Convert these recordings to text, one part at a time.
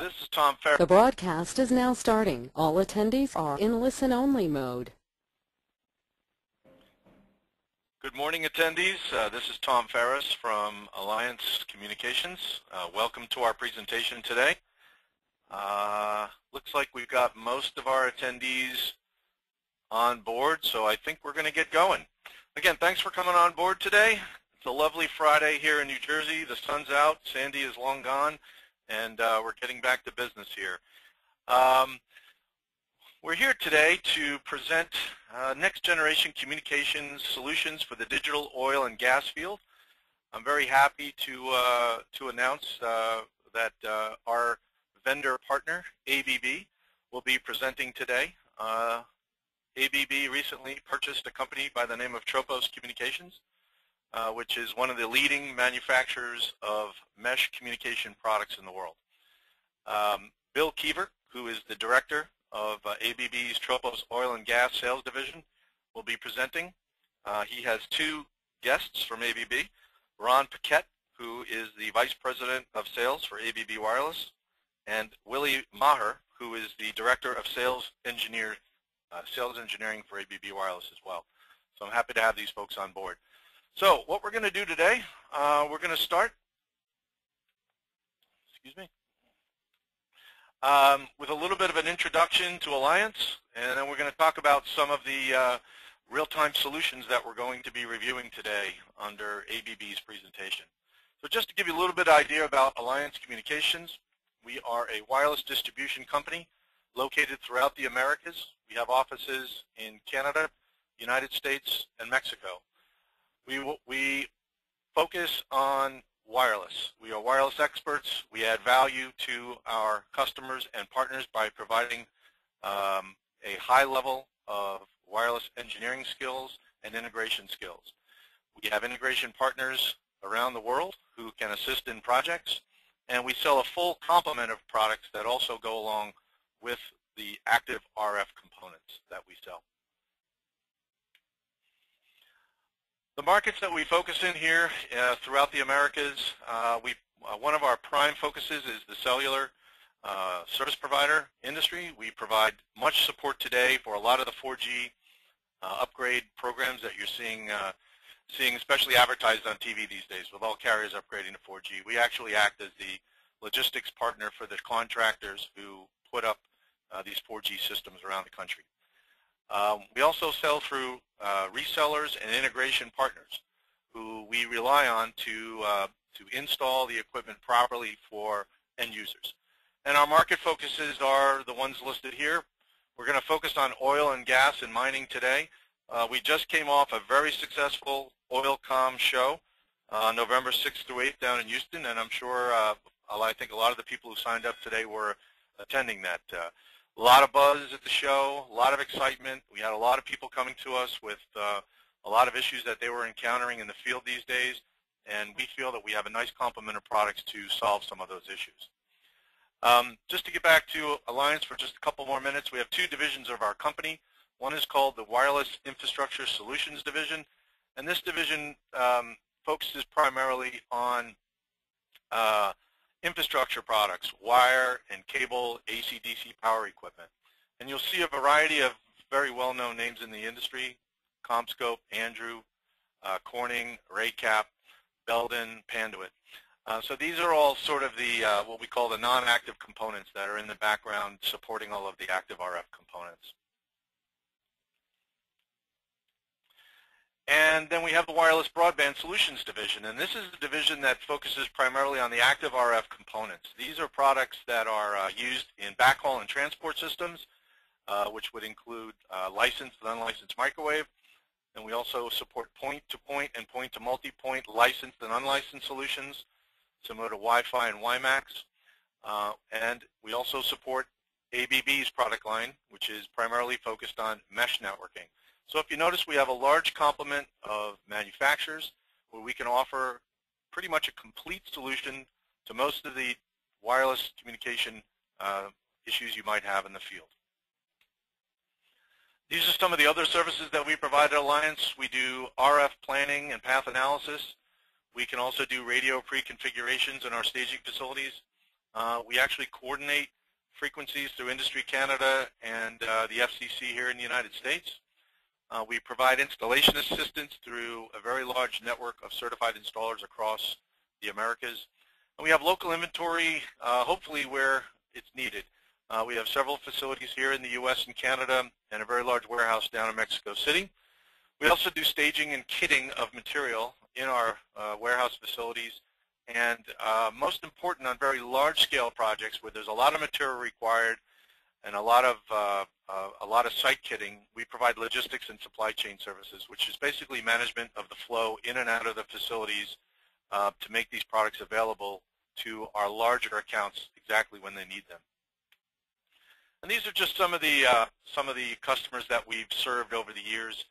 This is Tom Ferris. The broadcast is now starting. All attendees are in listen-only mode. Good morning, attendees. Uh, this is Tom Ferris from Alliance Communications. Uh, welcome to our presentation today. Uh, looks like we've got most of our attendees on board, so I think we're going to get going. Again, thanks for coming on board today. It's a lovely Friday here in New Jersey. The sun's out. Sandy is long gone and uh, we're getting back to business here. Um, we're here today to present uh, next generation communications solutions for the digital oil and gas field. I'm very happy to, uh, to announce uh, that uh, our vendor partner, ABB, will be presenting today. Uh, ABB recently purchased a company by the name of Tropos Communications. Uh, which is one of the leading manufacturers of mesh communication products in the world. Um, Bill Keever, who is the director of uh, ABB's Tropos Oil and Gas Sales Division, will be presenting. Uh, he has two guests from ABB, Ron Paquette, who is the Vice President of Sales for ABB Wireless, and Willie Maher, who is the Director of Sales Engineer, uh, Sales Engineering for ABB Wireless as well. So I'm happy to have these folks on board. So what we're going to do today, uh, we're going to start, excuse me, um, with a little bit of an introduction to Alliance, and then we're going to talk about some of the uh, real-time solutions that we're going to be reviewing today under ABB's presentation. So just to give you a little bit of idea about Alliance Communications, we are a wireless distribution company located throughout the Americas. We have offices in Canada, United States, and Mexico. We, we focus on wireless. We are wireless experts. We add value to our customers and partners by providing um, a high level of wireless engineering skills and integration skills. We have integration partners around the world who can assist in projects, and we sell a full complement of products that also go along with the active RF components that we sell. The markets that we focus in here uh, throughout the Americas, uh, we, uh, one of our prime focuses is the cellular uh, service provider industry. We provide much support today for a lot of the 4G uh, upgrade programs that you're seeing, uh, seeing especially advertised on TV these days with all carriers upgrading to 4G. We actually act as the logistics partner for the contractors who put up these 4G systems around the country. Um, we also sell through uh, resellers and integration partners who we rely on to, uh, to install the equipment properly for end users. And our market focuses are the ones listed here. We're going to focus on oil and gas and mining today. Uh, we just came off a very successful OilComm show uh, November 6th through 8th down in Houston, and I'm sure uh, I think a lot of the people who signed up today were attending that. A lot of buzz at the show, a lot of excitement. We had a lot of people coming to us with uh, a lot of issues that they were encountering in the field these days, and we feel that we have a nice complement of products to solve some of those issues. Um, just to get back to Alliance for just a couple more minutes, we have two divisions of our company. One is called the Wireless Infrastructure Solutions Division, and this division um, focuses primarily on uh, infrastructure products, wire and cable, AC-DC power equipment. And you'll see a variety of very well-known names in the industry, CommScope, Andrew, uh, Corning, Raycap, Belden, Panduit. Uh, so these are all sort of the uh, what we call the non-active components that are in the background supporting all of the active RF components. And then we have the Wireless Broadband Solutions Division, and this is the division that focuses primarily on the active RF components. These are products that are uh, used in backhaul and transport systems, uh, which would include uh, licensed and unlicensed microwave. And we also support point-to-point -point and point-to-multipoint -point licensed and unlicensed solutions, similar to Wi-Fi and WiMAX. Uh, and we also support ABB's product line, which is primarily focused on mesh networking. So if you notice, we have a large complement of manufacturers where we can offer pretty much a complete solution to most of the wireless communication uh, issues you might have in the field. These are some of the other services that we provide at Alliance. We do RF planning and path analysis. We can also do radio pre-configurations in our staging facilities. Uh, we actually coordinate frequencies through Industry Canada and uh, the FCC here in the United States. Uh, we provide installation assistance through a very large network of certified installers across the Americas. And we have local inventory, uh, hopefully where it's needed. Uh, we have several facilities here in the U.S. and Canada and a very large warehouse down in Mexico City. We also do staging and kitting of material in our uh, warehouse facilities. And uh, most important on very large-scale projects where there's a lot of material required and a lot of uh, uh, a lot of site kitting, we provide logistics and supply chain services, which is basically management of the flow in and out of the facilities uh, to make these products available to our larger accounts exactly when they need them. And these are just some of the uh, some of the customers that we've served over the years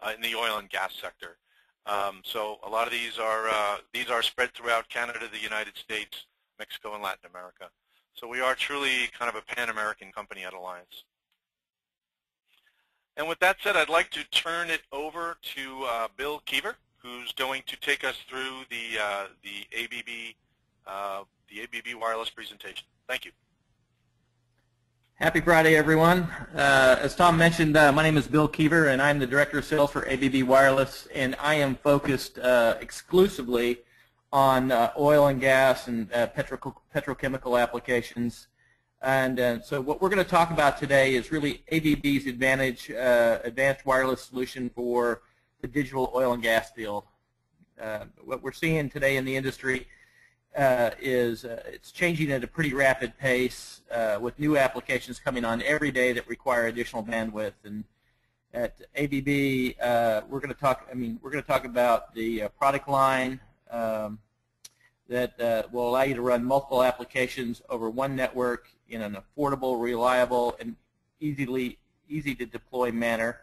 uh, in the oil and gas sector. Um, so a lot of these are uh, these are spread throughout Canada, the United States, Mexico, and Latin America. So we are truly kind of a pan-American company at Alliance. And with that said, I'd like to turn it over to uh, Bill Keever, who's going to take us through the uh, the ABB uh, the ABB wireless presentation. Thank you. Happy Friday, everyone. Uh, as Tom mentioned, uh, my name is Bill Keever, and I'm the Director of Sales for ABB Wireless, and I am focused uh, exclusively on uh, oil and gas and uh, petro petrochemical applications. And uh, so what we're going to talk about today is really ABB's advantage, advanced wireless solution for the digital oil and gas field. what we're seeing today in the industry uh, is uh, it's changing at a pretty rapid pace uh, with new applications coming on every day that require additional bandwidth. And at ABB, uh, we're going to talk. I mean, we're going to talk about the uh, product line um, that uh, will allow you to run multiple applications over one network in an affordable, reliable, and easily easy to deploy manner.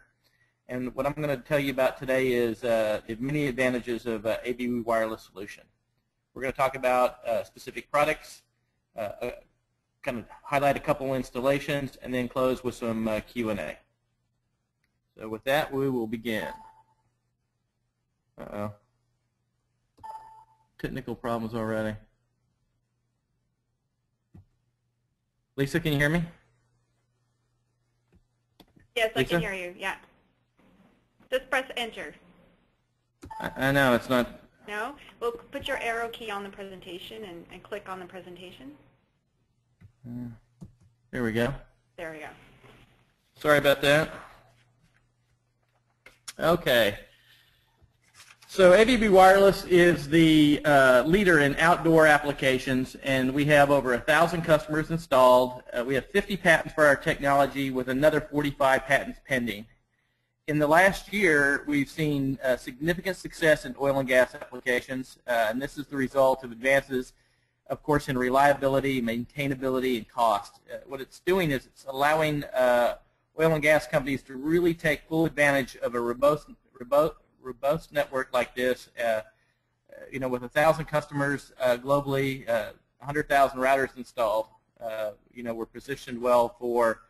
And what I'm going to tell you about today is the many advantages of ABB wireless solution. We're going to talk about uh, specific products, uh, uh, kind of highlight a couple installations, and then close with some uh, Q&A. So with that, we will begin. Uh-oh. Technical problems already. Lisa, can you hear me? Yes, Lisa? I can hear you, yeah. Just press enter. I, I know, it's not no? Well, put your arrow key on the presentation and, and click on the presentation. Uh, there we go. There we go. Sorry about that. Okay. So ABB Wireless is the uh, leader in outdoor applications, and we have over a thousand customers installed. Uh, we have 50 patents for our technology, with another 45 patents pending in the last year, we've seen uh, significant success in oil and gas applications, uh, and this is the result of advances, of course, in reliability, maintainability, and cost. Uh, what it's doing is it's allowing uh, oil and gas companies to really take full advantage of a robust, robust, robust network like this. Uh, uh, you know, with a thousand customers globally, 100,000 routers installed, you know, we're positioned well for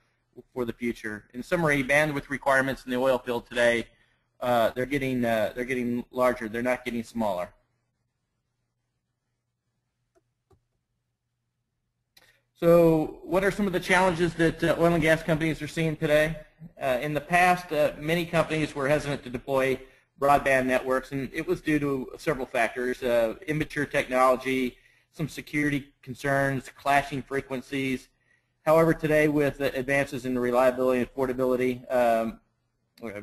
for the future. In summary, bandwidth requirements in the oil field today, uh, they're getting uh, they're getting larger. They're not getting smaller. So what are some of the challenges that uh, oil and gas companies are seeing today? Uh, in the past, uh, many companies were hesitant to deploy broadband networks, and it was due to several factors, uh, immature technology, some security concerns, clashing frequencies, However, today with advances in reliability and affordability, um,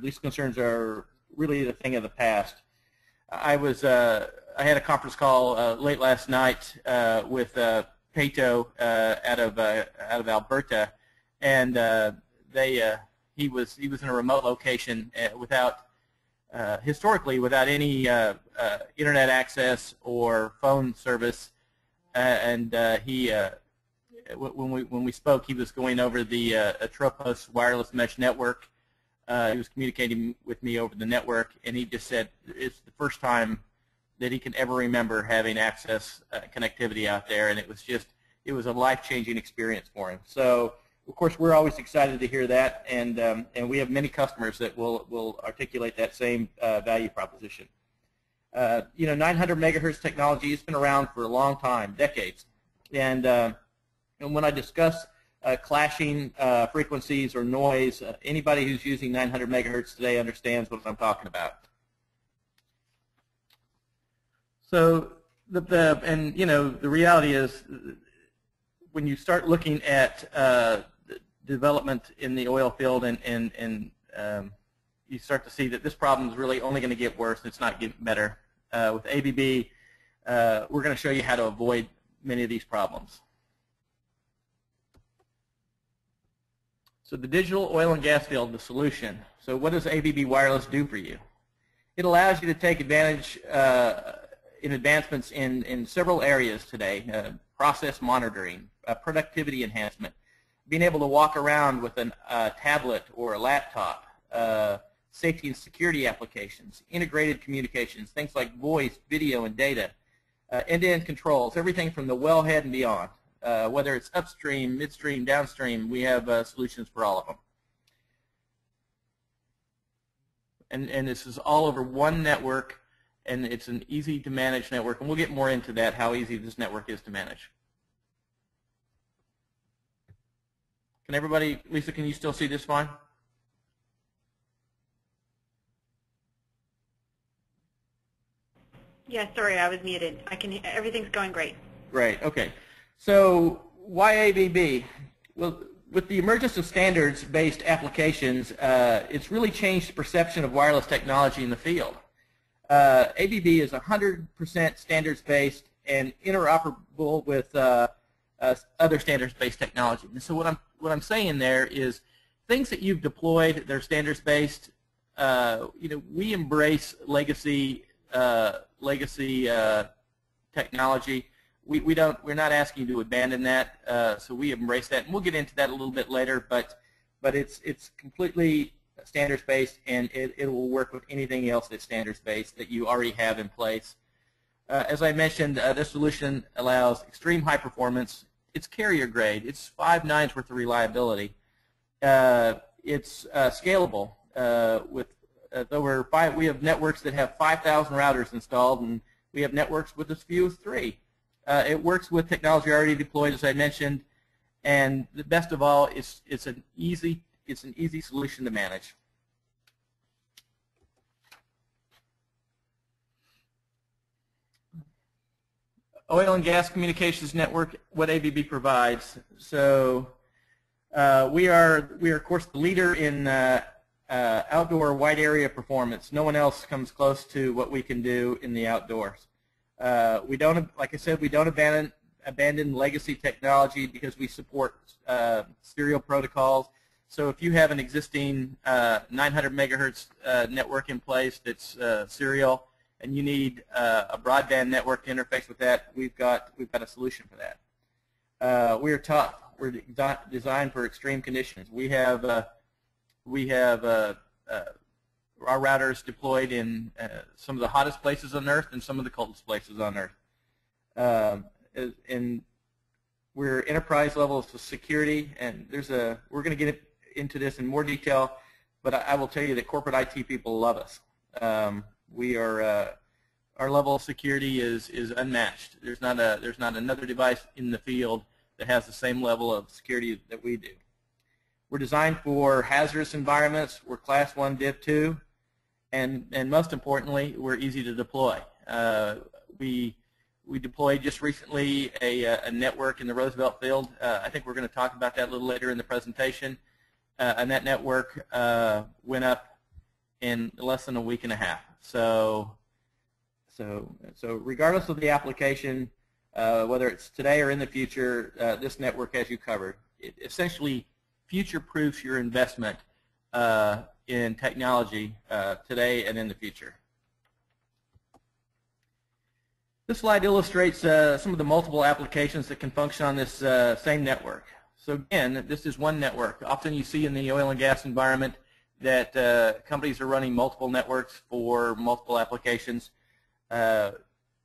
these concerns are really the thing of the past. I was uh, I had a conference call uh, late last night uh, with uh, Pato uh, out of out of Alberta, and they he was he was in a remote location without historically without any uh, uh, internet access or phone service, and he when we when we spoke, he was going over the uh, Tropos wireless mesh network. Uh, he was communicating with me over the network, and he just said it's the first time that he can ever remember having access uh, connectivity out there, and it was just it was a life-changing experience for him. So, of course, we're always excited to hear that, and um, and we have many customers that will will articulate that same uh, value proposition. Uh, you know, 900 megahertz technology has been around for a long time, decades, and uh, And when I discuss uh, clashing uh, frequencies or noise, uh, anybody who's using 900 megahertz today understands what I'm talking about. So the, the and you know the reality is when you start looking at uh, development in the oil field and and and um, you start to see that this problem is really only going to get worse. It's not getting better. Uh, with ABB, uh, we're going to show you how to avoid many of these problems. So the digital oil and gas field, the solution. So what does ABB Wireless do for you? It allows you to take advantage uh, in advancements in, in several areas today, uh, process monitoring, uh, productivity enhancement, being able to walk around with a uh, tablet or a laptop, uh, safety and security applications, integrated communications, things like voice, video, and data, uh, end-to-end controls, everything from the wellhead and beyond. Uh, whether it's upstream, midstream, downstream, we have uh, solutions for all of them. And, and this is all over one network, and it's an easy to manage network, and we'll get more into that, how easy this network is to manage. Can everybody, Lisa, can you still see this fine? Yeah, sorry, I was muted. I can. Everything's going great. Great. Okay. So why ABB? Well, with the emergence of standards-based applications, uh, it's really changed the perception of wireless technology in the field. Uh, ABB is 100% standards-based and interoperable with uh, uh, other standards-based technology. And so what I'm what I'm saying there is things that you've deployed, they're standards-based. Uh, you know, we embrace legacy uh, legacy uh, technology. We, we don't, we're not asking you to abandon that, uh, so we embrace that. And we'll get into that a little bit later, but, but it's, it's completely standards-based, and it, it will work with anything else that's standards-based that you already have in place. Uh, as I mentioned, uh, this solution allows extreme high performance. It's carrier grade. It's five nines worth of reliability. Uh, it's uh, scalable uh, with uh, over five, we have networks that have 5,000 routers installed, and we have networks with as few as three. Uh, it works with technology already deployed, as I mentioned, and the best of all, it's it's an easy it's an easy solution to manage. Oil and gas communications network, what ABB provides. So uh, we are we are of course the leader in uh, uh, outdoor wide area performance. No one else comes close to what we can do in the outdoors. Uh, we don't, like I said, we don't abandon abandon legacy technology because we support uh, serial protocols. So if you have an existing uh, 900 megahertz network in place that's serial, and you need a broadband network to interface with that, we've got we've got a solution for that. we are tough. We're de designed for extreme conditions. We have we have uh, uh, our routers deployed in uh, some of the hottest places on Earth and some of the coldest places on Earth. Um, and we're enterprise levels of security, and there's a we're going to get into this in more detail, but I, I, will tell you that corporate IT people love us. Um, we are uh, our level of security is is unmatched. There's not a there's not another device in the field that has the same level of security that we do. We're designed for hazardous environments. We're class 1 Div 2. And, and most importantly, we're easy to deploy. Uh, we, we deployed just recently a, a network in the Roosevelt field. Uh, I think we're going to talk about that a little later in the presentation. Uh, and that network uh, went up in less than a week and a half. So, so, so regardless of the application, uh, whether it's today or in the future, uh, this network has you covered. It essentially future-proofs your investment uh, in technology uh, today and in the future. This slide illustrates uh, some of the multiple applications that can function on this uh, same network. So again, this is one network. Often you see in the oil and gas environment that uh, companies are running multiple networks for multiple applications. Uh,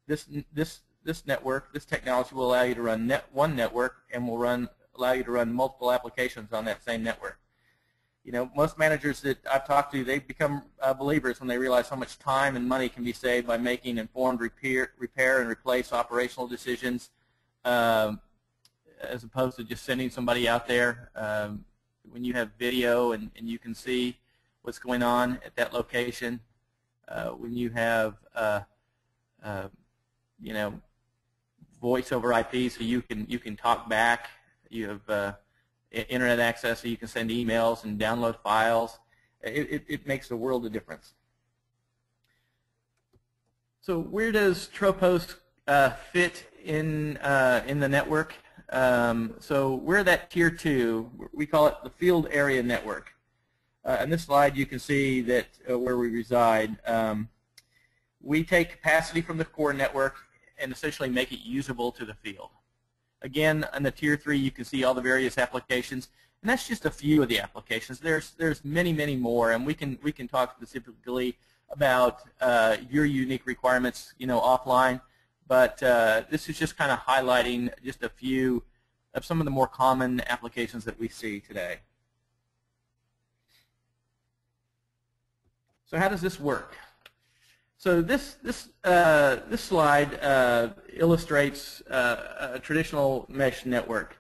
this, this, this network, this technology will allow you to run net, one network and will run allow you to run multiple applications on that same network. You know, most managers that I've talked to, they become uh, believers when they realize how much time and money can be saved by making informed repair, repair and replace operational decisions. Um, as opposed to just sending somebody out there. Um, when you have video and, and you can see what's going on at that location, uh, when you have, uh, uh, you know, voice over IP, so you can you can talk back. You have uh, internet access, so you can send emails and download files. It, it, it makes a world of difference. So where does Tropos uh, fit in uh, in the network? Um, so we're that tier two. We call it the field area network. Uh, on this slide, you can see that uh, where we reside. Um, we take capacity from the core network and essentially make it usable to the field. Again, on the tier three, you can see all the various applications, and that's just a few of the applications. There's there's many many more, and we can we can talk specifically about uh, your unique requirements, you know, offline. But uh, this is just kind of highlighting just a few of some of the more common applications that we see today. So how does this work? So this this uh, this slide uh, illustrates uh, a traditional mesh network.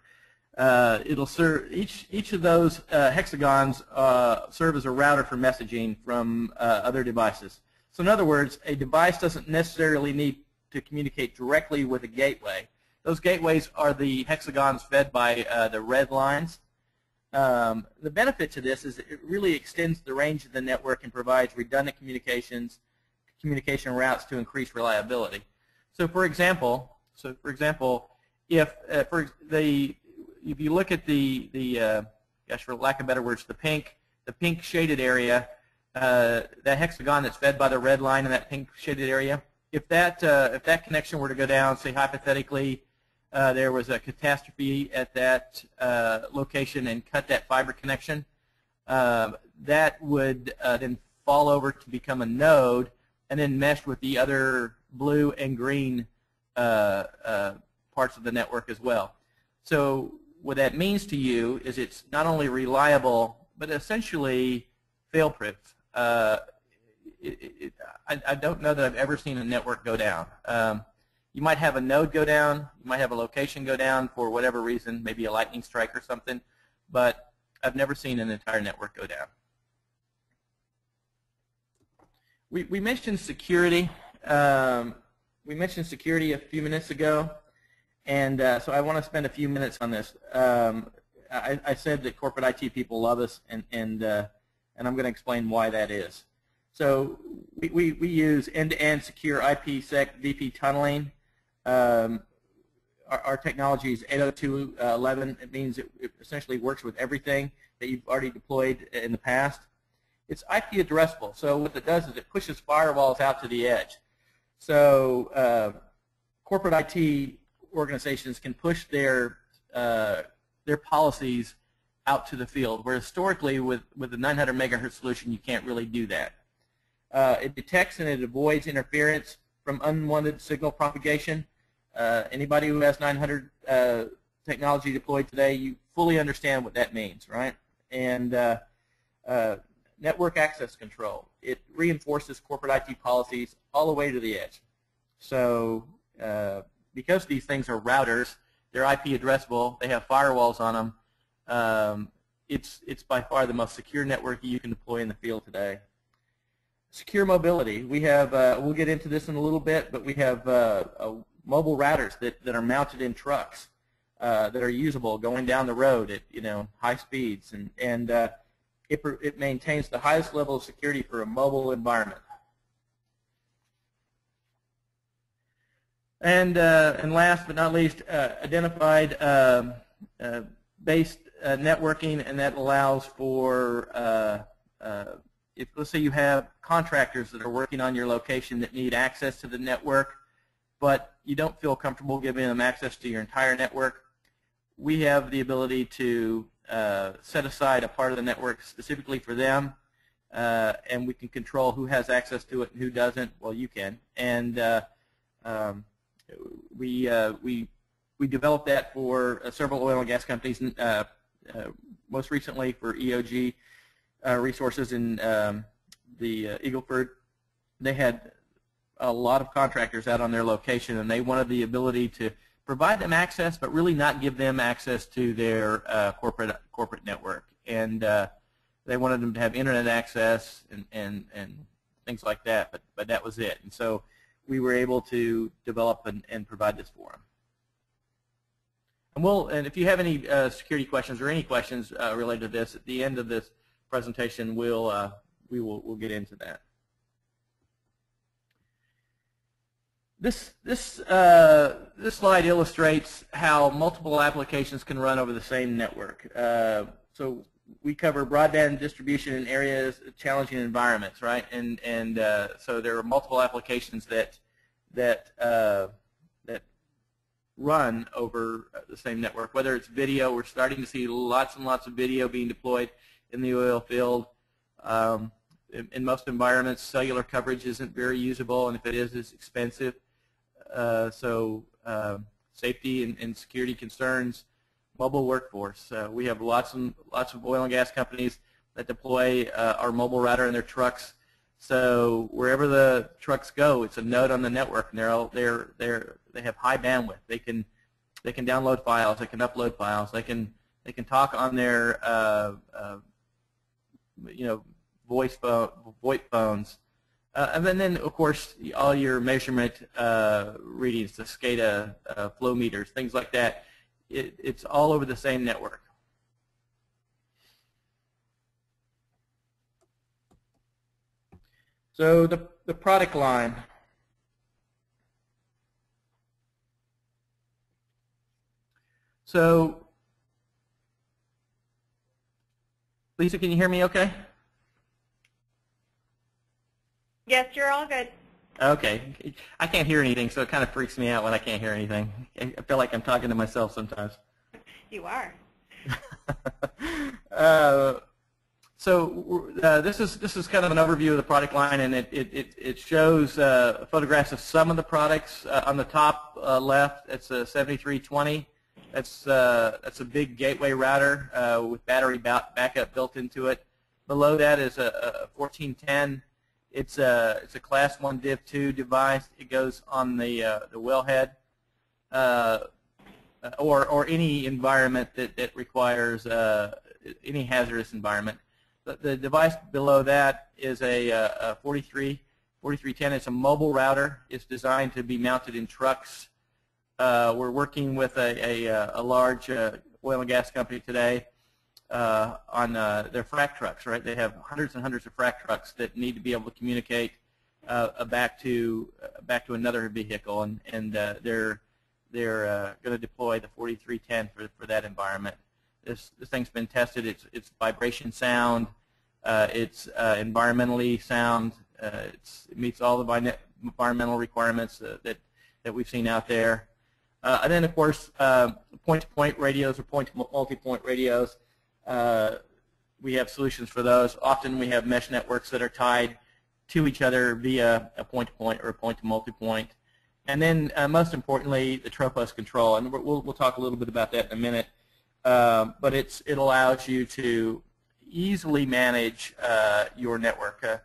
Uh, it'll serve each each of those uh, hexagons uh, serve as a router for messaging from other devices. So in other words, a device doesn't necessarily need to communicate directly with a gateway. Those gateways are the hexagons fed by the red lines. Um, the benefit to this is it really extends the range of the network and provides redundant communications communication routes to increase reliability. So for example, so for example, if uh, for the if you look at the the uh, gosh for lack of better words, the pink the pink shaded area, uh, that hexagon that's fed by the red line in that pink shaded area, if that uh, if that connection were to go down, say hypothetically. Uh, there was a catastrophe at that uh, location and cut that fiber connection. that would then fall over to become a node and then mesh with the other blue and green uh, uh, parts of the network as well. So what that means to you is it's not only reliable, but essentially fail-proof. Uh, I, I, don't know that I've ever seen a network go down. Um, you might have a node go down, you might have a location go down for whatever reason, maybe a lightning strike or something, but I've never seen an entire network go down. We, we mentioned security. Um, we mentioned security a few minutes ago, and uh, so I want to spend a few minutes on this. Um, I, I, said that corporate IT people love us, and and uh, and I'm going to explain why that is. So we, we, we use end-to-end -end secure IPsec VP tunneling. Um, our, our, technology is 802.11. It means it, it essentially works with everything that you've already deployed in the past. It's IP addressable. So what it does is it pushes firewalls out to the edge. So uh, corporate IT organizations can push their uh, their policies out to the field, where historically with, with the 900 megahertz solution, you can't really do that. Uh, it detects and it avoids interference from unwanted signal propagation. Uh, anybody who has 900 uh, technology deployed today, you fully understand what that means, right? And uh, network access control. It reinforces corporate IT policies all the way to the edge. So uh, because these things are routers, they're IP addressable, they have firewalls on them, um, it's, it's by far the most secure network you can deploy in the field today. Secure mobility. We have, uh, we'll get into this in a little bit, but we have uh, mobile routers that, that are mounted in trucks uh, that are usable going down the road at you know high speeds and, and uh, it, it maintains the highest level of security for a mobile environment. And, uh, and last but not least, uh, identified um, uh, based uh, networking, and that allows for, if let's say you have contractors that are working on your location that need access to the network, but you don't feel comfortable giving them access to your entire network, we have the ability to uh, set aside a part of the network specifically for them, uh, and we can control who has access to it and who doesn't. Well, you can, and uh, um, we uh, we we developed that for uh, several oil and gas companies. most recently for EOG resources in um, the Eagleford, they had a lot of contractors out on their location, and they wanted the ability to provide them access, but really not give them access to their uh, corporate corporate network. And uh, they wanted them to have internet access and, and, and things like that, but, but that was it. And so we were able to develop and, and provide this for them. And we'll, and if you have any uh, security questions or any questions uh, related to this, at the end of this presentation, we'll, uh, we will we'll get into that. This, this, uh, this slide illustrates how multiple applications can run over the same network. Uh, so we cover broadband distribution in areas, challenging environments, right? And, and uh, so there are multiple applications that, that, uh, that run over the same network. Whether it's video, we're starting to see lots and lots of video being deployed in the oil field. Um, in, in, most environments, cellular coverage isn't very usable, and if it is, it's expensive. Uh, so uh, safety and, and, security concerns, mobile workforce. Uh, we have lots and lots of oil and gas companies that deploy our mobile router in their trucks. So wherever the trucks go, it's a node on the network, and they're all, they're they're they have high bandwidth. They can they can download files, they can upload files, they can they can talk on their uh, uh, you know voice phone, VoIP phones uh, and then, then, of course, all your measurement uh, readings, the SCADA uh, flow meters, things like that, it, it's all over the same network. So the, the product line. So, Lisa, can you hear me okay? Yes, you're all good. Okay. I can't hear anything, so it kind of freaks me out when I can't hear anything. I feel like I'm talking to myself sometimes. You are. uh, so uh, this is this is kind of an overview of the product line, and it it it shows uh, photographs of some of the products. Uh, on the top uh, left, it's a 7320. That's uh, that's a big gateway router with battery backup built into it. Below that is a, a 1410 it's a it's a class one Div two device. It goes on the uh, the wellhead, uh, or or any environment that that requires uh, any hazardous environment. But the device below that is a, uh, a 43 4310. It's a mobile router. It's designed to be mounted in trucks. Uh, we're working with a a, a large uh, oil and gas company today uh, on uh, their frac trucks, right? They have hundreds and hundreds of frac trucks that need to be able to communicate uh, back to uh, back to another vehicle, and and uh, they're they're uh, going to deploy the 4310 for for that environment. This this thing's been tested. It's it's vibration sound. it's environmentally sound. it meets all the environmental requirements that that we've seen out there. and then, of course, point-to-point -point radios or point-to-multi-point radios. Uh, we have solutions for those. Often we have mesh networks that are tied to each other via a point-to-point -point or a point-to-multipoint. And then uh, most importantly, the Tropos control, and we'll, we'll talk a little bit about that in a minute. Um, but it's, it allows you to easily manage uh, your network uh,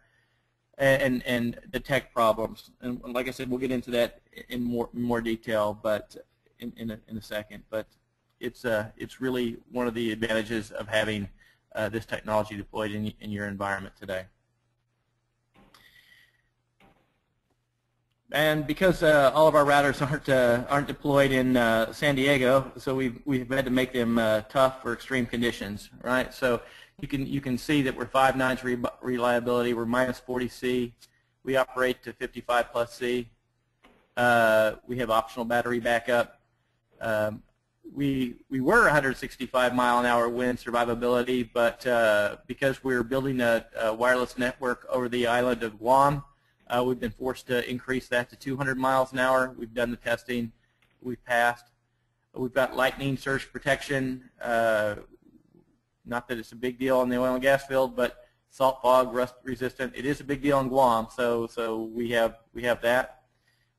and, and detect problems. And like I said, we'll get into that in more, more detail but in, in, a, in a second. But it's uh, it's really one of the advantages of having uh, this technology deployed in, in your environment today. And because uh, all of our routers aren't uh, aren't deployed in uh, San Diego, so we've we've had to make them uh, tough for extreme conditions, right? So you can you can see that we're five nines re reliability, we're minus 40 C, we operate to 55 plus C. Uh, we have optional battery backup. Um, we we were 165 mile an hour wind survivability, but uh, because we're building a, a, wireless network over the island of Guam, uh, we've been forced to increase that to 200 miles an hour. We've done the testing, we've passed. We've got lightning surge protection. Uh, not that it's a big deal in the oil and gas field, but salt fog rust resistant. It is a big deal in Guam, so so we have we have that.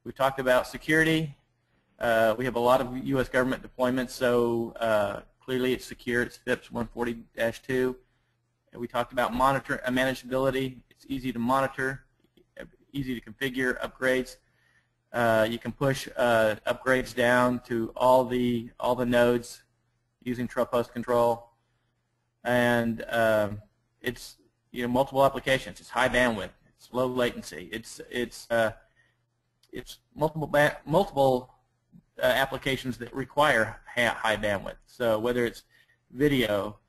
We talked about security. Uh, we have a lot of U.S. government deployments, so uh, clearly it's secure. It's FIPS 140-2. We talked about monitor uh, manageability. It's easy to monitor, easy to configure, upgrades. Uh, you can push uh, upgrades down to all the all the nodes using Tropos control, and um, it's you know multiple applications. It's high bandwidth. It's low latency. It's it's uh, it's multiple multiple uh, applications that require high bandwidth. So whether it's video,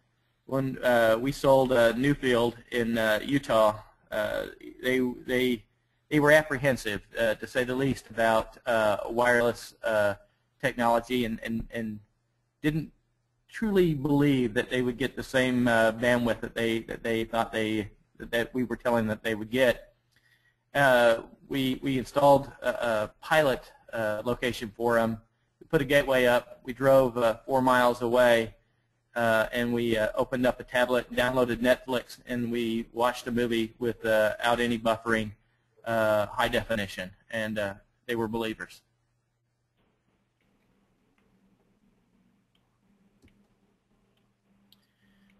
when uh, we sold uh, Newfield in uh, Utah, uh, they they they were apprehensive, uh, to say the least, about uh, wireless technology and, and and didn't truly believe that they would get the same bandwidth that they that they thought they that we were telling that they would get. we we installed a, a pilot location for them. We put a gateway up. We drove four miles away uh, and we uh, opened up a tablet, downloaded Netflix, and we watched a movie without uh, any buffering, uh, high definition, and uh, they were believers.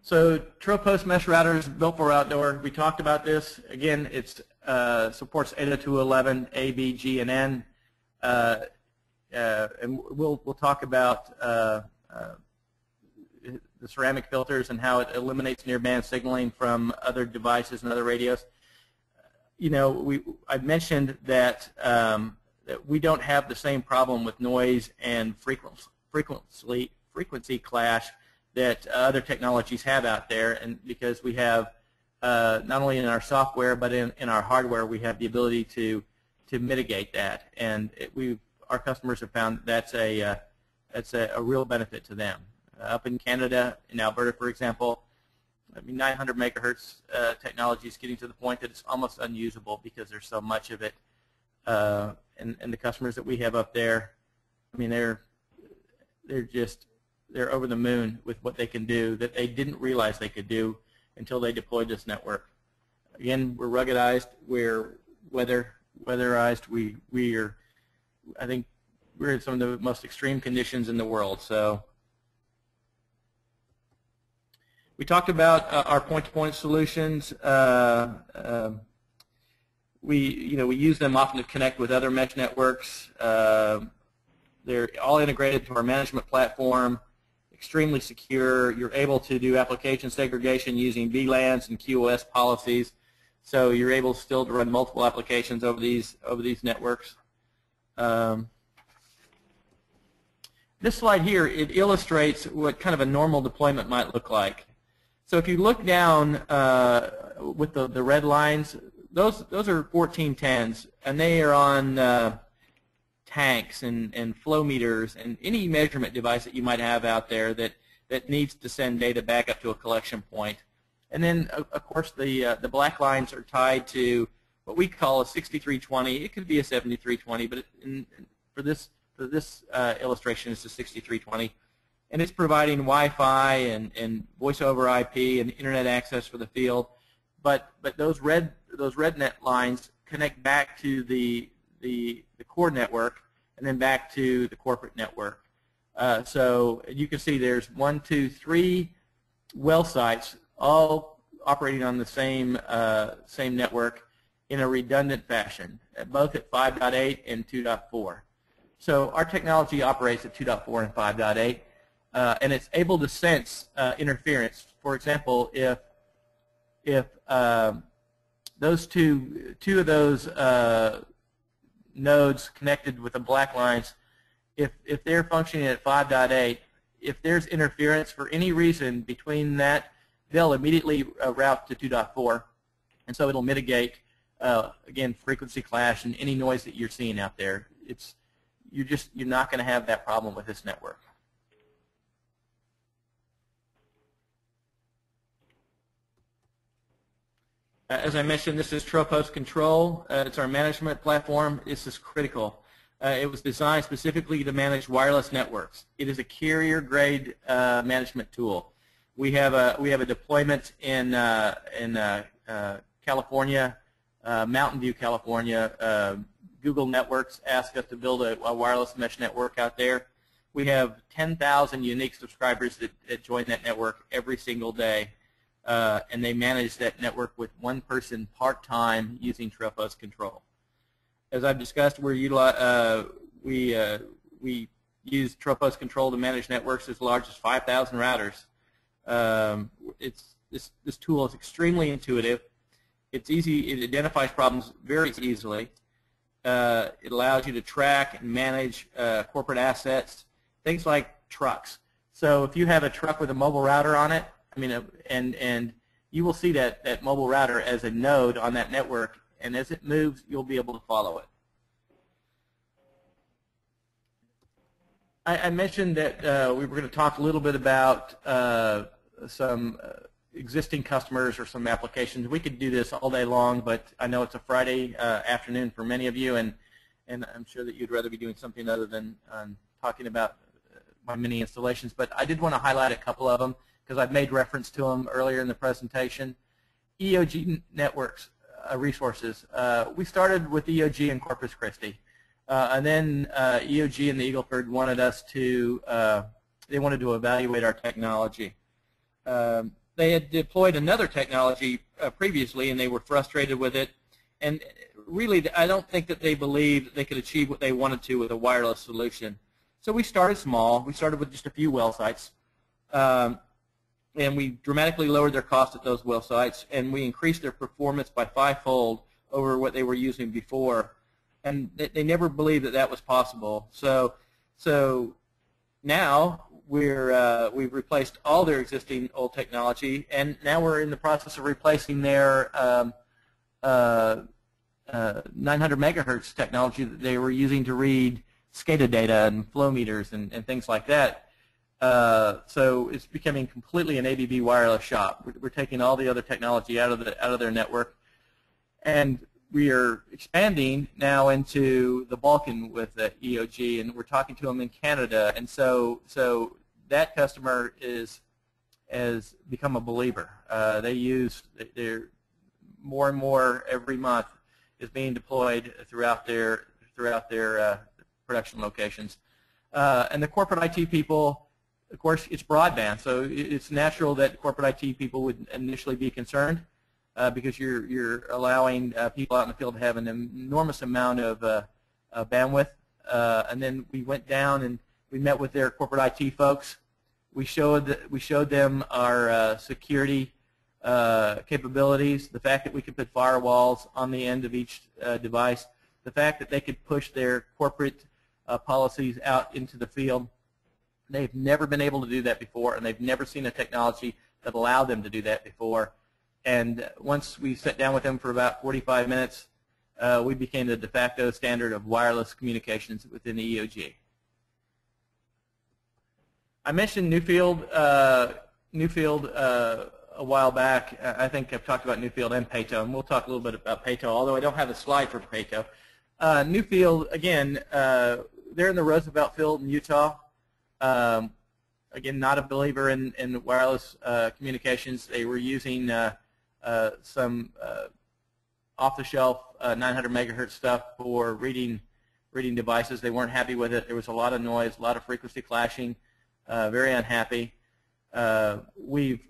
So Tropos mesh routers built for outdoor. We talked about this. Again, it uh, supports 802.11, A, B, G, and N. and we'll we'll talk about the ceramic filters and how it eliminates near-band signaling from other devices and other radios. You know, we I mentioned that, um, that we don't have the same problem with noise and frequency frequency frequency clash that other technologies have out there, and because we have uh, not only in our software but in, in our hardware, we have the ability to to mitigate that, and we our customers have found that's a uh, that's a, a real benefit to them. Uh, up in Canada, in Alberta, for example, I mean, 900 megahertz uh, technology is getting to the point that it's almost unusable because there's so much of it. Uh, and, and the customers that we have up there, I mean, they're they're just they're over the moon with what they can do that they didn't realize they could do until they deployed this network. Again, we're ruggedized, we're weather weatherized. We we are, I think, we're in some of the most extreme conditions in the world. So we talked about uh, our point-to-point -point solutions. Uh, um, we, you know, we use them often to connect with other mesh networks. Uh, they're all integrated to our management platform, extremely secure. You're able to do application segregation using VLANs and QoS policies. So you're able still to run multiple applications over these over these networks. Um, this slide here, it illustrates what kind of a normal deployment might look like. So if you look down uh, with the, the red lines, those those are 1410s, and they are on uh, tanks and, and flow meters and any measurement device that you might have out there that, that needs to send data back up to a collection point. And then, of, course, the, uh, the black lines are tied to what we call a 6320. It could be a 7320, but in, for this, for this uh, illustration, it's a 6320 and it's providing Wi-Fi and, and voice over IP and internet access for the field. But but those red those red net lines connect back to the the, the core network and then back to the corporate network. Uh, so you can see there's one, two, three well sites all operating on the same uh, same network in a redundant fashion, both at 5.8 and 2.4. So our technology operates at 2.4 and 5.8 uh, and it's able to sense uh, interference. For example, if if um, those two two of those uh, nodes connected with the black lines, if if they're functioning at 5.8, if there's interference for any reason between that, they'll immediately uh, route to 2.4, and so it'll mitigate uh, again frequency clash and any noise that you're seeing out there. It's you're just you're not going to have that problem with this network. Uh, as I mentioned, this is Tropos Control. Uh, it's our management platform. This is critical. Uh, it was designed specifically to manage wireless networks. It is a carrier-grade uh, management tool. We have a we have a deployment in uh, in uh, California, Mountain View, California. Google Networks asked us to build a, a, wireless mesh network out there. We have 10,000 unique subscribers that, that join that network every single day uh, and they manage that network with one person part-time using Tropos Control. as I've discussed, we're utili- uh, we uh, we use Tropos Control to manage networks as large as 5,000 routers. Um, it's this this tool is extremely intuitive. It's easy. It identifies problems very easily. Uh, it allows you to track and manage uh, corporate assets, things like trucks. So if you have a truck with a mobile router on it, I mean, uh, and and you will see that that mobile router as a node on that network, and as it moves, you'll be able to follow it. I, mentioned that uh, we were going to talk a little bit about uh, some uh, existing customers or some applications. We could do this all day long, but I know it's a Friday uh, afternoon for many of you, and and I'm sure that you'd rather be doing something other than um, talking about uh, my mini installations. But I did want to highlight a couple of them because I've made reference to them earlier in the presentation. EOG networks uh, resources. Uh, we started with EOG in Corpus Christi, uh, and then EOG in the Eagleford wanted us to. they wanted to evaluate our technology. Um, they had deployed another technology uh, previously and they were frustrated with it. And really, I don't think that they believed they could achieve what they wanted to with a wireless solution. So we started small. We started with just a few well sites. Um, and we dramatically lowered their cost at those well sites, and we increased their performance by fivefold over what they were using before. And they, they never believed that that was possible. So, so now we're uh, we've replaced all their existing old technology, and now we're in the process of replacing their um, uh, uh, 900 megahertz technology that they were using to read SCADA data and flow meters and, and things like that. Uh, so it's becoming completely an ABB wireless shop. We're, we're taking all the other technology out of the out of their network, and we are expanding now into the Bakken with the EOG, and we're talking to them in Canada. And so, so that customer is has become a believer. Uh, they use they're more and more every month is being deployed throughout their throughout their uh, production locations. Uh, and the corporate IT people, of course, it's broadband, so it's natural that corporate IT people would initially be concerned uh, because you're you're allowing uh, people out in the field to have an enormous amount of uh, uh bandwidth. Uh, and then we went down and we met with their corporate IT folks. We showed we showed them our uh, security capabilities, the fact that we could put firewalls on the end of each device, the fact that they could push their corporate policies out into the field. They've never been able to do that before, and they've never seen a technology that allowed them to do that before. And once we sat down with them for about 45 minutes, uh, we became the de facto standard of wireless communications within the EOG. I mentioned Newfield, uh, Newfield uh, a while back. I think I've talked about Newfield and Peyto, and we'll talk a little bit about Peyto, although I don't have a slide for Peyto. Uh, Newfield, again, uh, they're in the Roosevelt Field in Utah. Um, again, not a believer in, in wireless uh, communications. They were using some uh, off-the-shelf uh, 900 megahertz stuff for reading reading devices. They weren't happy with it. There was a lot of noise, a lot of frequency clashing. very unhappy. we've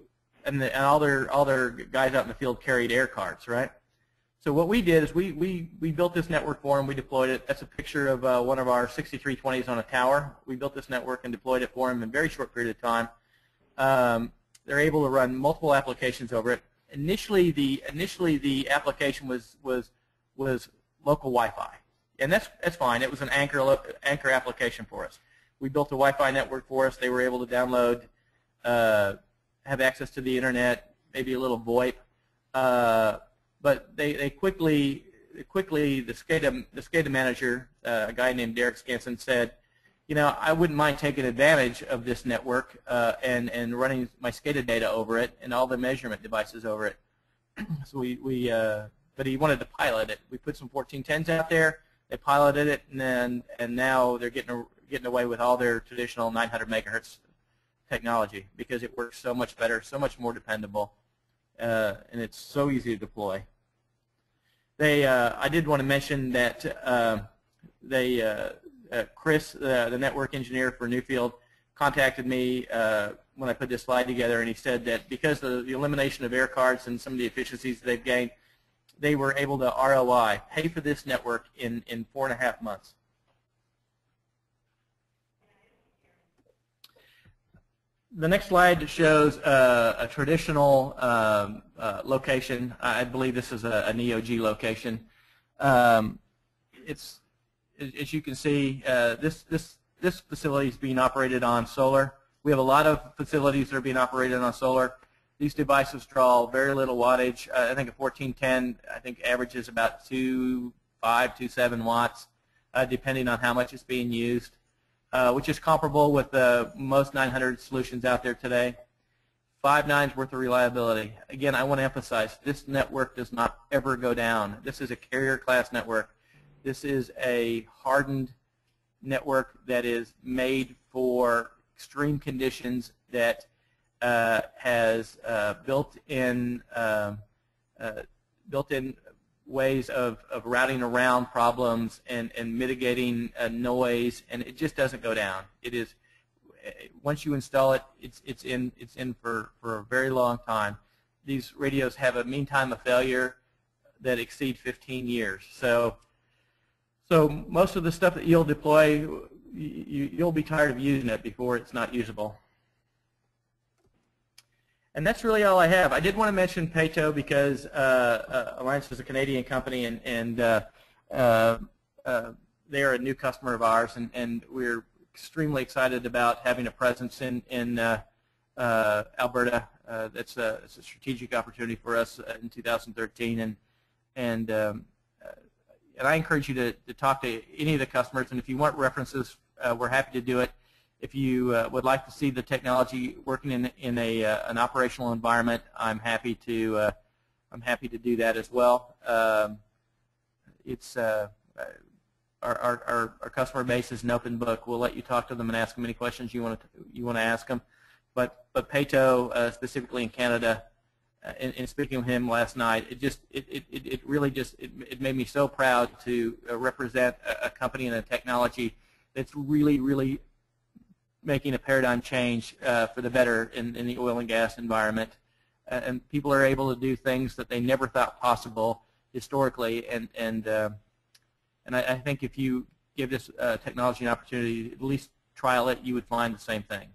and, the, and all their all their guys out in the field carried air cards, right? So what we did is we, we, we built this network for them. We deployed it. That's a picture of uh, one of our 6320s on a tower. We built this network and deployed it for them in a very short period of time. Um, they're able to run multiple applications over it initially the initially the application was was was local Wi-Fi, and that's that's fine. It was an anchor anchor application for us. We built a Wi-Fi network for us. They were able to download, uh, have access to the internet, maybe a little VoIP, uh, but they they quickly quickly the SCADA the SCADA manager, uh, a guy named Derek Skansen, said you know, I wouldn't mind taking advantage of this network uh, and, and running my SCADA data over it and all the measurement devices over it. so we, we uh, but he wanted to pilot it. We put some 1410s out there. They piloted it, and then and now they're getting getting away with all their traditional 900 megahertz technology because it works so much better, so much more dependable, uh, and it's so easy to deploy. They, uh, I did want to mention that uh, they uh, Chris, uh, the network engineer for Newfield, contacted me uh, when I put this slide together, and he said that because of the elimination of air cards and some of the efficiencies they've gained, they were able to ROI, pay for this network in, in four and a half months. The next slide shows uh, a traditional um, uh, location. I believe this is a, an EOG location. Um, it's, as you can see, uh, this, this, this facility is being operated on solar. We have a lot of facilities that are being operated on solar. These devices draw very little wattage. Uh, I think a 1410, I think averages about 2.5, 2.7 watts, uh, depending on how much is being used uh, which is comparable with the most 900 solutions out there today. Five nines worth of reliability. Again, I want to emphasize this network does not ever go down. This is a carrier class network. This is a hardened network that is made for extreme conditions that uh, has uh, built-in um, uh, built-in ways of, of routing around problems and, and mitigating uh, noise, and it just doesn't go down. It is once you install it, it's it's in it's in for for a very long time. These radios have a mean time of failure that exceed 15 years. So so most of the stuff that you'll deploy, you, you'll be tired of using it before it's not usable. And that's really all I have. I did want to mention Peyto because uh, uh, Alliance is a Canadian company, and, and uh, uh, uh, they are a new customer of ours, and, and we're extremely excited about having a presence in, in uh, Alberta. that's a, a, strategic opportunity for us in 2013, and and um, and I encourage you to, to talk to any of the customers, and if you want references, we're happy to do it. If you uh, would like to see the technology working in in a uh, an operational environment, I'm happy to uh, I'm happy to do that as well. Um, it's uh, our, our, our customer base is an open book. We'll let you talk to them and ask them any questions you want to you want to ask them. But but Peyto uh, specifically in Canada, uh, in, in, speaking with him last night, it just it, it, it really just it, it made me so proud to represent a, a company and a technology that's really really making a paradigm change uh, for the better in, in, the oil and gas environment. Uh, and people are able to do things that they never thought possible historically. And, and, uh, and I, I, think if you give this uh, technology an opportunity, at least trial it, you would find the same thing.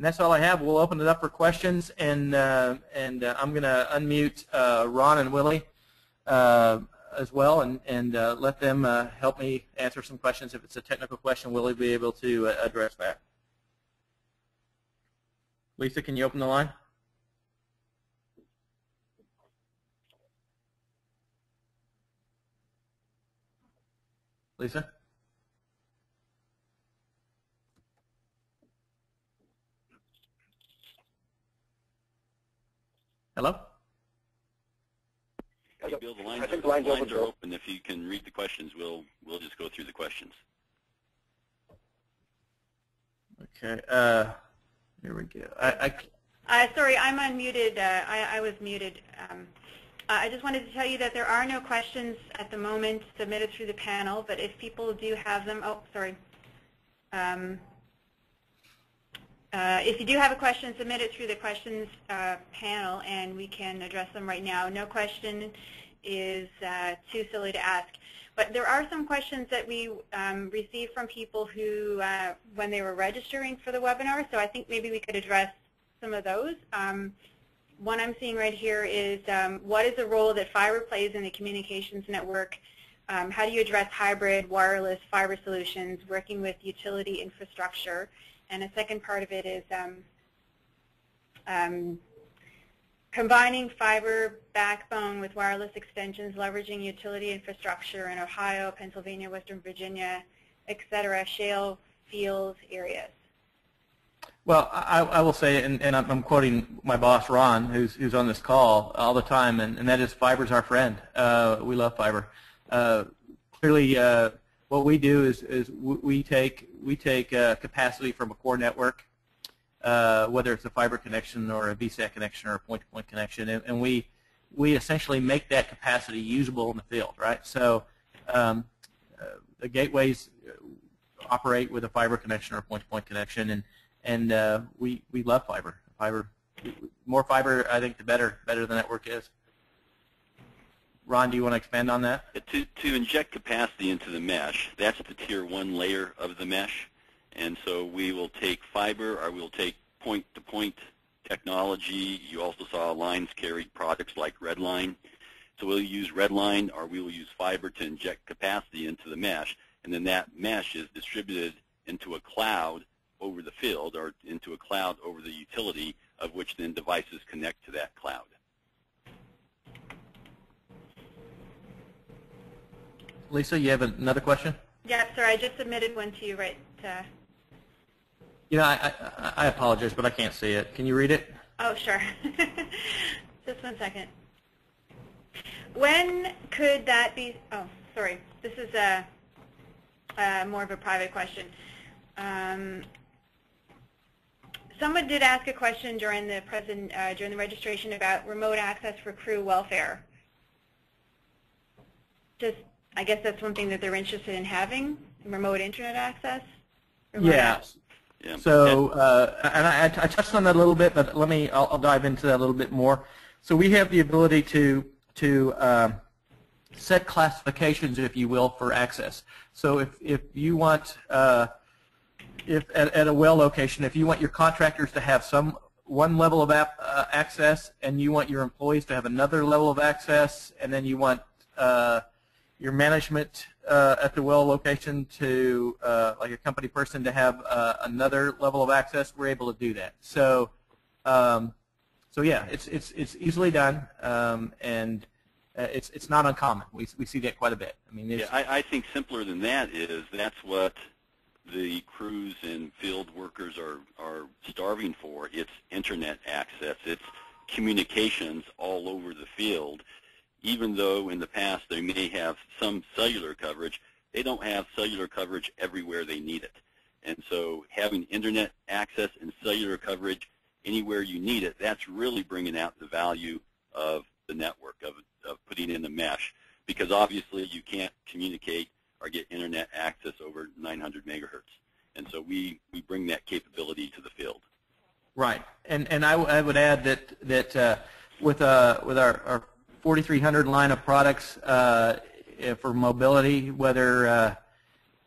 And that's all I have. We'll open it up for questions, and, uh, and uh, I'm going to unmute Ron and Willie as well and, and uh, let them uh, help me answer some questions. If it's a technical question, will they be able to uh, address that? Lisa, can you open the line? Lisa? Hello? Hey, Bill, the lines, I think the lines, lines are open. If you can read the questions, we'll we'll just go through the questions. Okay. Uh, here we go. I, I... Uh, sorry, I'm unmuted. Uh, I, I was muted. Um, I just wanted to tell you that there are no questions at the moment submitted through the panel, but if people do have them, oh, sorry. Um, uh, if you do have a question, submit it through the questions uh, panel, and we can address them right now. No question is uh, too silly to ask. But there are some questions that we um, received from people who, uh, when they were registering for the webinar, so I think maybe we could address some of those. Um, one I'm seeing right here is um, what is the role that fiber plays in the communications network? Um, how do you address hybrid wireless fiber solutions working with utility infrastructure? And a second part of it is um, um, combining fiber backbone with wireless extensions, leveraging utility infrastructure in Ohio, Pennsylvania, Western Virginia, et cetera, shale fields areas. Well, I, I will say, and, and, I'm quoting my boss, Ron, who's, who's on this call all the time, and, and that is fiber's our friend. Uh, we love fiber. Uh, clearly, uh, what we do is, is we take we take uh, capacity from a core network, uh, whether it's a fiber connection or a VSAT connection or a point-to-point -point connection, and, and, we we essentially make that capacity usable in the field, right? So um, uh, the gateways operate with a fiber connection or a point-to-point -point connection, and and uh, we we love fiber. Fiber, more fiber, I think, the better better the network is. Ron, do you want to expand on that? To, to inject capacity into the mesh, that's the tier one layer of the mesh. And so we will take fiber or we'll take point-to-point -point technology. You also saw lines carry products like Redline. So we'll use Redline or we will use fiber to inject capacity into the mesh. And then that mesh is distributed into a cloud over the field or into a cloud over the utility of which then devices connect to that cloud. Lisa, you have another question? Yeah, sorry, I just submitted one to you right. Uh, you know, I, I, I apologize, but I can't see it. Can you read it? Oh, sure. just one second. When could that be? Oh, sorry. This is a, a more of a private question. Um, someone did ask a question during the present uh, during the registration about remote access for crew welfare. Just, I guess that's one thing that they're interested in having, remote internet access. Remote yeah. yeah. So, uh, and I, I, touched on that a little bit, but let me, I'll, I'll, dive into that a little bit more. So we have the ability to to um, set classifications, if you will, for access. So if if you want uh, if at, at, a well location, if you want your contractors to have some one level of app, uh, access and you want your employees to have another level of access and then you want uh, your management uh, at the well location to, uh, like a company person, to have uh, another level of access, we're able to do that. So, um, so yeah, it's it's it's easily done, um, and uh, it's it's not uncommon. We we see that quite a bit. I mean, yeah, I, I think simpler than that is that's what the crews and field workers are, are starving for. It's internet access. It's communications all over the field. Even though in the past they may have some cellular coverage, they don't have cellular coverage everywhere they need it. And so having internet access and cellular coverage anywhere you need it, that's really bringing out the value of the network, of, of putting in the mesh. Because obviously you can't communicate or get internet access over 900 megahertz. And so we, we bring that capability to the field. Right, and and I, I would add that that uh, with uh, with our, our 4300 line of products uh, for mobility, whether uh,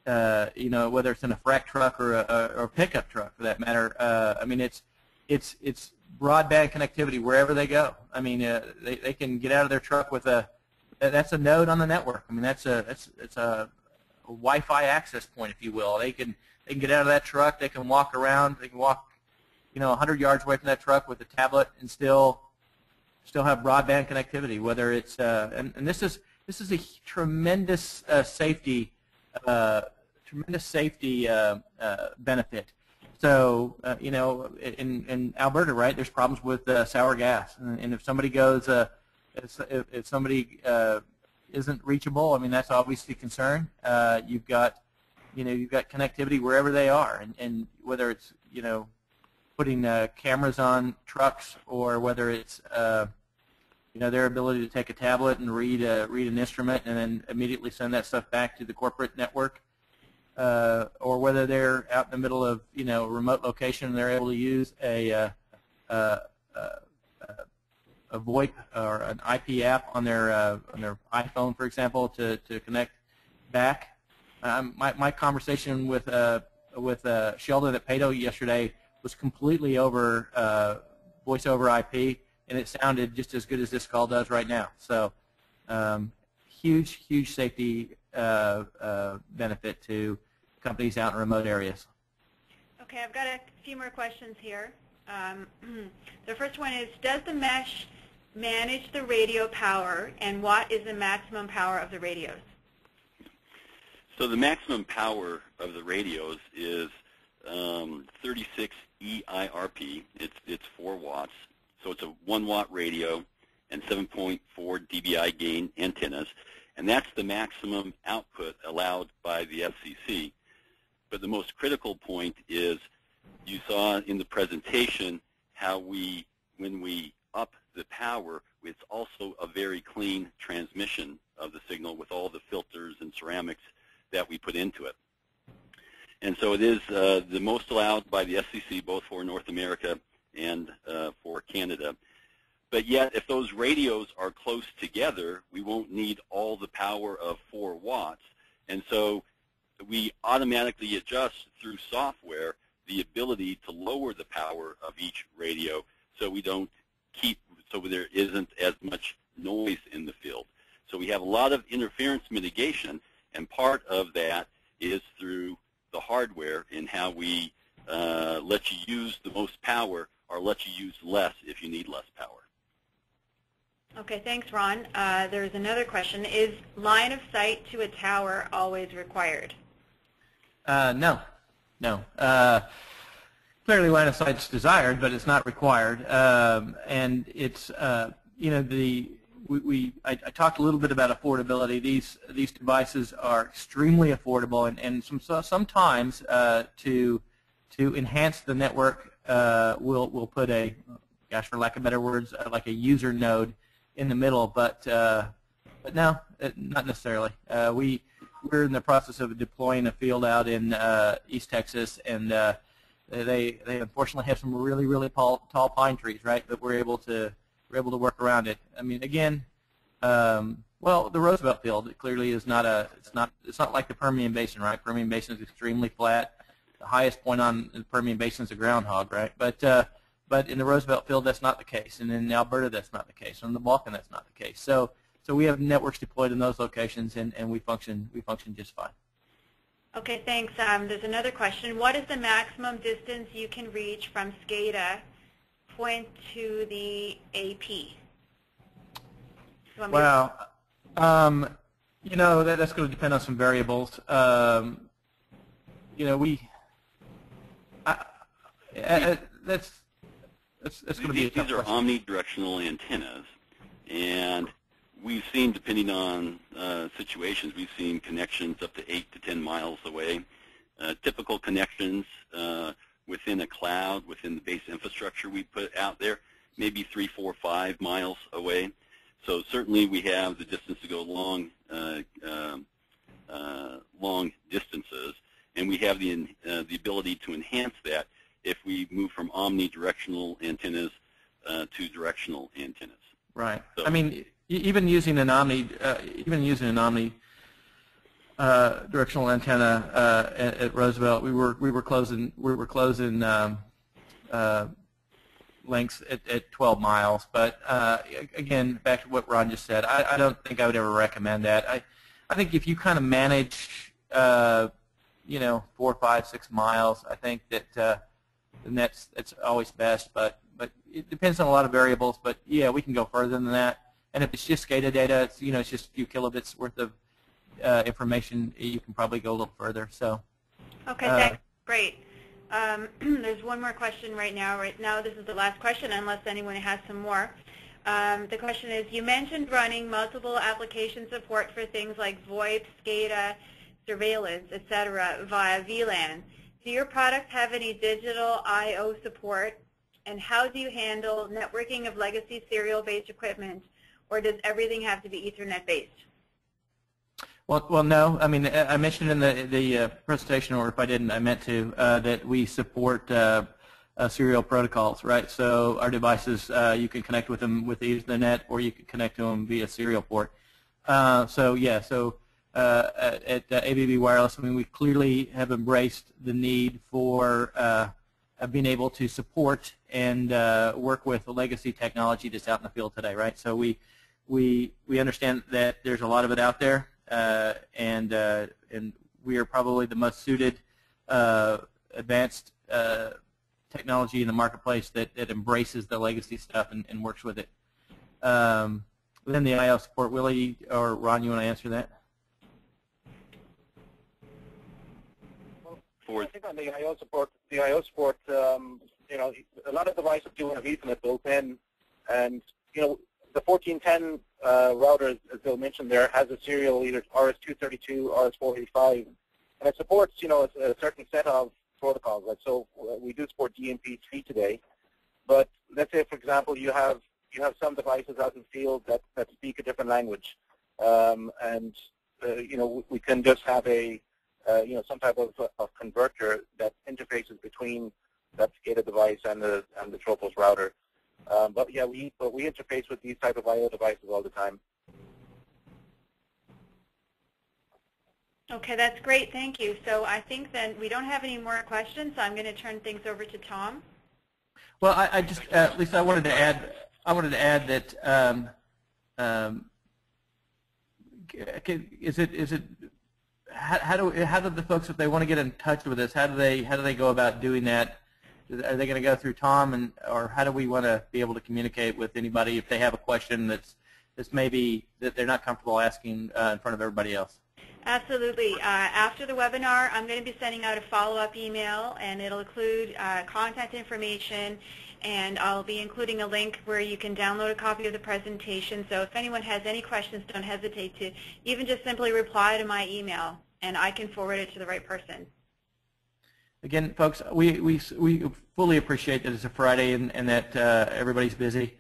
uh, you know whether it's in a frac truck or a, or a pickup truck for that matter, uh, I mean it's it's it's broadband connectivity wherever they go. I mean they they can get out of their truck with a that's a node on the network. I mean that's a that's it's a a Wi-Fi access point, if you will. They can they can get out of that truck. They can walk around. They can walk, you know, 100 yards away from that truck with a tablet and still still have broadband connectivity. Whether it's uh, and, and this is this is a tremendous uh, safety uh, tremendous safety uh, uh, benefit. So you know, in in Alberta, right? There's problems with sour gas, and, and if somebody goes, if, if somebody isn't reachable, I mean that's obviously a concern. You've got, you know, you've got connectivity wherever they are, and, and whether it's you know, putting uh, cameras on trucks or whether it's uh, you know their ability to take a tablet and read a, read an instrument and then immediately send that stuff back to the corporate network, uh, or whether they're out in the middle of you know a remote location and they're able to use a uh, uh, uh a VoIP or an IP app on their uh, on their iPhone, for example, to, to connect back. Um, my, my conversation with uh, with uh, Sheldon at Peyto yesterday was completely over uh, voice over IP, and it sounded just as good as this call does right now. So, um, huge, huge safety uh, uh, benefit to companies out in remote areas. Okay, I've got a few more questions here. Um, the first one is, does the mesh manage the radio power, and what is the maximum power of the radios? So the maximum power of the radios is um, 36 EIRP. It's, it's 4 watts. So it's a 1 watt radio and 7.4 dBi gain antennas. And that's the maximum output allowed by the FCC. But the most critical point is you saw in the presentation how we, when we up the power, it's also a very clean transmission of the signal with all the filters and ceramics that we put into it. And so it is uh, the most allowed by the FCC, both for North America and uh, for Canada. But yet, if those radios are close together, we won't need all the power of 4 watts. And so we automatically adjust through software the ability to lower the power of each radio so we don't keep, so there isn't as much noise in the field. So we have a lot of interference mitigation, and part of that is through the hardware and how we uh, let you use the most power or let you use less if you need less power. Okay, thanks, Ron. Uh, there's another question. Is line of sight to a tower always required? Uh, no, no. Uh, clearly, line of sight is desired, but it's not required. Um, and it's uh, you know the we, we I, I, talked a little bit about affordability. These these devices are extremely affordable, and and some so sometimes uh, to to enhance the network, uh, we'll we'll put a gosh, for lack of better words, uh, like a user node in the middle, but uh, but no, uh, not necessarily. Uh, we we're in the process of deploying a field out in East Texas, and they they unfortunately have some really really tall pine trees, right? But we're able to we're able to work around it. I mean, again, um, well, the Roosevelt Field clearly is not a it's not it's not like the Permian Basin, right? Permian Basin is extremely flat. The highest point on the Permian Basin is a groundhog, right? But uh, but in the Roosevelt Field, that's not the case. And in Alberta, that's not the case. And in the Bakken, that's not the case. So, so we have networks deployed in those locations, and, and we function we function just fine. Okay, thanks. Um, there's another question. What is the maximum distance you can reach from SCADA point to the AP? Well, um, you know, that, that's going to depend on some variables. Um, you know, we, I, I, that's it's, it's going to be a These are omnidirectional antennas, and we've seen, depending on uh, situations, we've seen connections up to 8 to 10 miles away. Uh, typical connections uh, within a cloud, within the base infrastructure we put out there, maybe three, four, five miles away. So certainly we have the distance to go long, uh, um, uh, long distances, and we have the, uh, the ability to enhance that if we move from omnidirectional antennas uh, to directional antennas. Right. So, I mean, even using an omni, uh, even using an omni uh, directional antenna uh, at, at, Roosevelt, we were we were closing we were closing um, uh, lengths at, at 12 miles. But uh, again, back to what Ron just said, I, I, don't think I would ever recommend that. I I think if you kind of manage, you know, four, five, six miles, I think that then that's that's always best. But but it depends on a lot of variables. But yeah, we can go further than that. And if it's just SCADA data, it's you know it's just a few kilobits worth of uh, information. You can probably go a little further. So. Okay, uh, thanks. Great. Um, there's one more question right now. Right now, this is the last question, unless anyone has some more. Um, the question is, you mentioned running multiple application support for things like VoIP, SCADA, surveillance, etc., via VLAN. Do your products have any digital I.O. support? And how do you handle networking of legacy serial-based equipment? Or does everything have to be Ethernet-based? Well, well, no. I mean, I mentioned in the the uh, presentation, or if I didn't, I meant to, uh, that we support uh, uh serial protocols, right? So our devices, uh, you can connect with them with the Ethernet, or you can connect to them via serial port. Uh, so yeah, so at, at ABB Wireless, I mean, we clearly have embraced the need for being able to support and work with the legacy technology that's out in the field today, right? So we we we understand that there's a lot of it out there, and uh, and we are probably the most suited uh, advanced technology in the marketplace that, that embraces the legacy stuff and, and works with it. Um, within the IO support, Willie or Ron, you want to answer that? I think on the I/O support, the I/O support, um, you know, a lot of devices do have Ethernet built in, and you know, the 1410 uh, router, as Bill mentioned there, has a serial either RS-232, RS-485, and it supports, you know, a, a certain set of protocols. Like so, uh, we do support DNP3 today, but let's say, for example, you have you have some devices out in the field that that speak a different language, um, and uh, you know, we can just have a uh, you know, some type of, of converter that interfaces between that SCADA device and the and the Tropos router. Um, but yeah, we but we interface with these type of I/O devices all the time. Okay, that's great. Thank you. So I think then we don't have any more questions, so I'm going to turn things over to Tom. Well, I, I just, uh, Lisa, I wanted to add, I wanted to add that, um, um, c- is it, is it, how, how do, how do the folks, if they want to get in touch with us, how do they, how do they go about doing that? Are they going to go through Tom, and or how do we want to be able to communicate with anybody if they have a question that's, that's maybe that they're not comfortable asking uh, in front of everybody else? Absolutely. Uh, after the webinar, I'm going to be sending out a follow-up email, and it'll include uh, contact information, and I'll be including a link where you can download a copy of the presentation. So if anyone has any questions, don't hesitate to even just simply reply to my email, and I can forward it to the right person. Again, folks, we, we, we fully appreciate that it's a Friday and, and that uh, everybody's busy.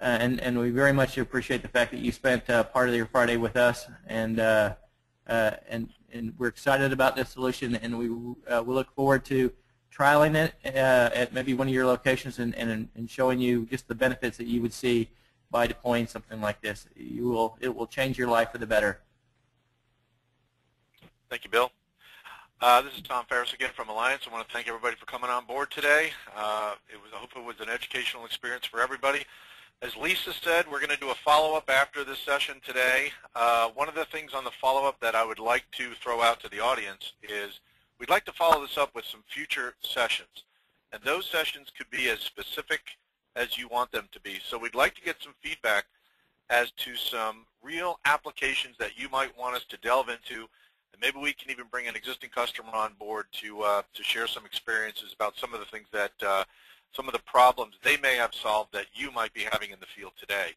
Uh, and, and we very much appreciate the fact that you spent uh, part of your Friday with us. And, uh, uh, and, and we're excited about this solution. And we, uh, we look forward to trialing it at maybe one of your locations and, and, and showing you just the benefits that you would see by deploying something like this. You will, it will change your life for the better. Thank you, Bill. Uh, this is Tom Ferris again from Alliance. I want to thank everybody for coming on board today. Uh, it was, I hope it was an educational experience for everybody. As Lisa said, we're going to do a follow-up after this session today. Uh, one of the things on the follow-up that I would like to throw out to the audience is we'd like to follow this up with some future sessions. And those sessions could be as specific as you want them to be. So we'd like to get some feedback as to some real applications that you might want us to delve into and maybe we can even bring an existing customer on board to uh, to share some experiences about some of the things that uh, some of the problems they may have solved that you might be having in the field today.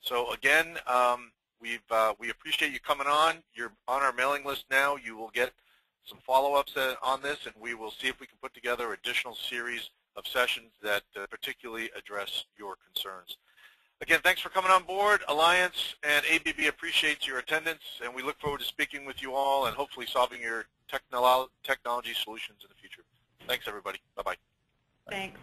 So again, um, we've uh, we appreciate you coming on. You're on our mailing list now. You will get some follow-ups uh, on this, and we will see if we can put together additional series of sessions that uh, particularly address your concerns. Again, thanks for coming on board. Alliance and ABB appreciates your attendance, and we look forward to speaking with you all and hopefully solving your technolo technology solutions in the future. Thanks, everybody. Bye-bye. Thanks.